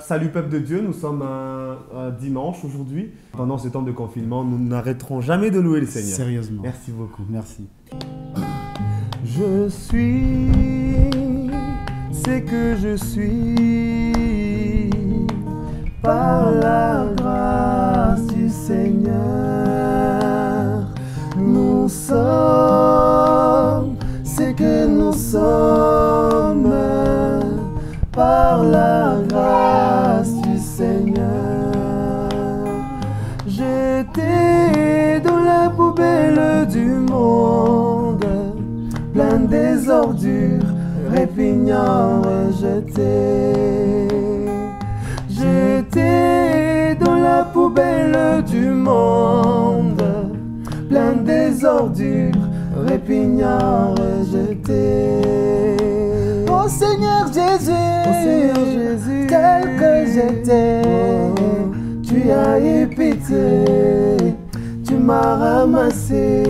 Salut peuple de Dieu, nous sommes un, un dimanche aujourd'hui. Pendant ce temps de confinement, nous n'arrêterons jamais de louer le Seigneur. Sérieusement. Merci beaucoup. Merci. Je suis ce que je suis par la grâce du Seigneur. Nous sommes ce que nous sommes par la J'étais dans la poubelle du monde, plein des ordures, répugnant rejetées. J'étais dans la poubelle du monde, plein des ordures, répugnant rejetées. Oh Seigneur Jésus, Oh Seigneur Jésus, tel que j'étais, tu as eu pitié, tu m'as ramassé